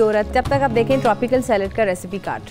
तब तक आप देखें ट्रॉपिकल सैलड का रेसिपी कार्ड